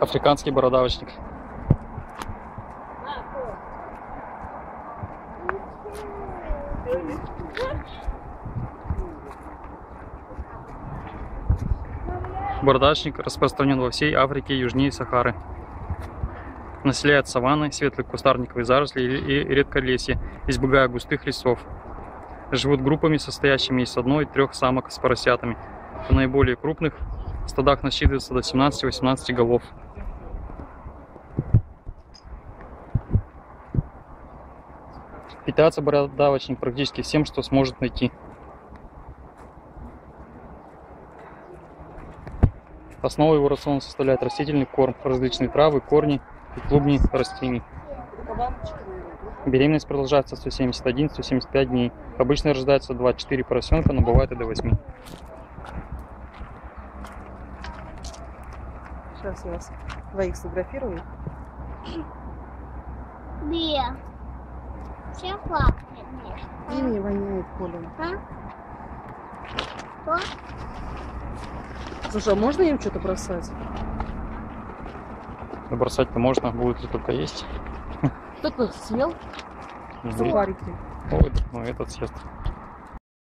Африканский бородавочник. Бородавочник распространен во всей Африке южнее Сахары. Населяет саванны, светлые кустарниковые заросли и редколесье, избегая густых лесов. Живут группами, состоящими из одной и трех самок с поросятами. В наиболее крупных стадах насчитывается до 17-18 голов. Питается бородавочник практически всем, что сможет найти. Основу его рациона составляет растительный корм, различные травы, корни и клубни растений. Беременность продолжается 171-175 дней. Обычно рождается 2-4 поросенка, но бывает и до 8. Сейчас я вас двоих сфотографирую. Где? Все пахнет. Ими воняет полем. А? Что? Слушай, а можно им что-то бросать? Но бросать-то можно, будет ли только есть. Кто-то съел сухарики. Ой, ну этот съест.